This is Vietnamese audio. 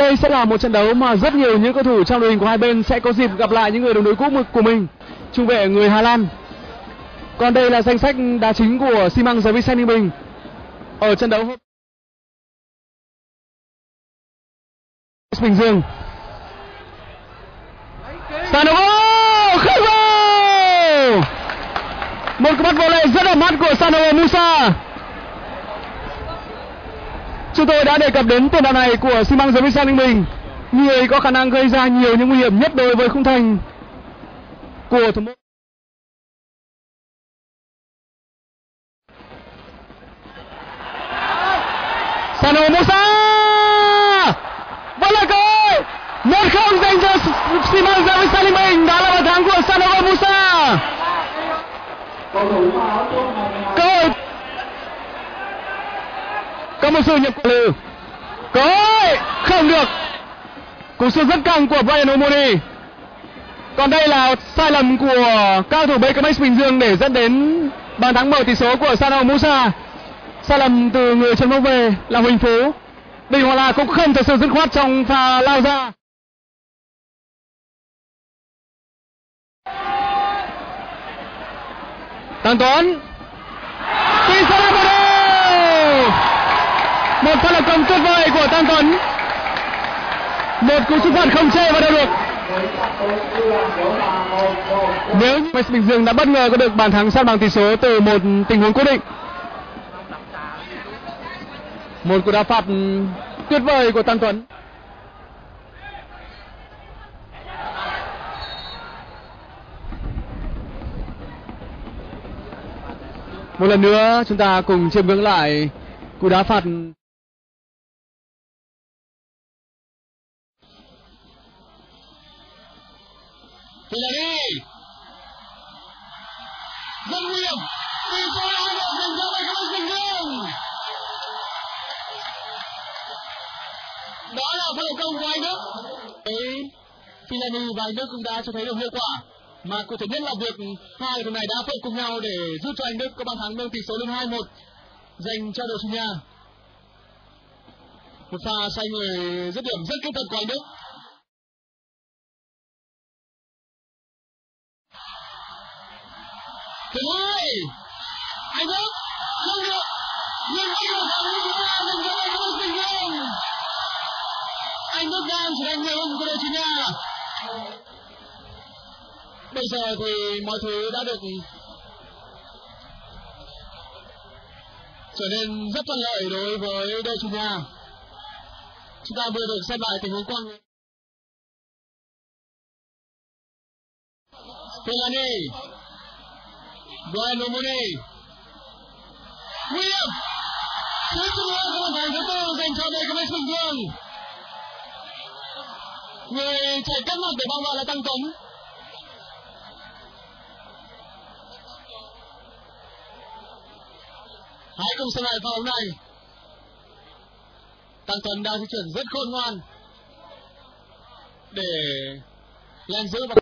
Đây sẽ là một trận đấu mà rất nhiều những cầu thủ trong đội hình của hai bên sẽ có dịp gặp lại những người đồng đội cũ của mình. Trung vệ người Hà Lan. Còn đây là danh sách đá chính của xi măng giờ Ninh Bình ở trận đấu Bình Dương. Sanogo không vào. Một cú bắt vô lệ rất là mắt của Sanogo Musa. Chúng tôi đã đề cập đến tiền đạo này của xi măng Vinh Ninh Bình. Người có khả năng gây ra nhiều những nguy hiểm nhất đối với khung thành của thủ môn. Sano Musa vẫn là cơ hội một không dành cho xi măng Vinh Ninh Bình đó là bàn thắng của Sano Musa cơ hội có một sự nhập lừ có không được. Cú sút rất căng của Brian Omoni còn đây là sai lầm của cao thủ BKMX Bình Dương để dẫn đến bàn thắng mở tỷ số của Sano Musa sai lầm từ người chân bóng về là Huỳnh Phú. Bình Hòa La cũng không thật sự dứt khoát trong pha lao ra. Tăng Tuấn. Tỷ số một pha lập công tuyệt vời của Tăng Tuấn. Một cú sút phạt không chê vào đâu được nếu như Bình Dương đã bất ngờ có được bàn thắng sát bằng tỷ số từ một tình huống cố định. Một cú đá phạt tuyệt vời của Tăng Tuấn. Một lần nữa chúng ta cùng chiêm ngưỡng lại cú đá phạt Hillary rất nguy hiểm tỷ số hai một dành cho Bạch Long Bình đó là pha công của anh Đức. Ấy Pilani và anh Đức cũng đã cho thấy được hiệu quả. Mà cụ thể nhất là việc hai đội này đã phối cùng nhau để giúp cho anh Đức có bàn thắng nâng tỷ số lên 2-1 dành cho đội chủ nhà. Một pha xoay người dứt điểm rất kỹ thuật của anh Đức. Thứ hai anh Đức không được! Nhưng vẫn được như thứ ba dành cho anh Đức Bình Dương anh Đức đang chỉ đang nhiều hơn của đội chủ nhà. Bây giờ thì mọi thứ đã được trở nên rất thuận lợi đối với đội chủ nhà. Chúng ta vừa được xem lại tình huống quang Pelani Brian Omoni William cuối cùng là bàn thắng thứ tư dành cho đội Commerce Bình Dương người chạy cắt mặt để bao vào là Tăng Tuấn hãy cùng xem lại pha bóng này. Tăng Tuấn đang di chuyển rất khôn ngoan. Để lên giữ và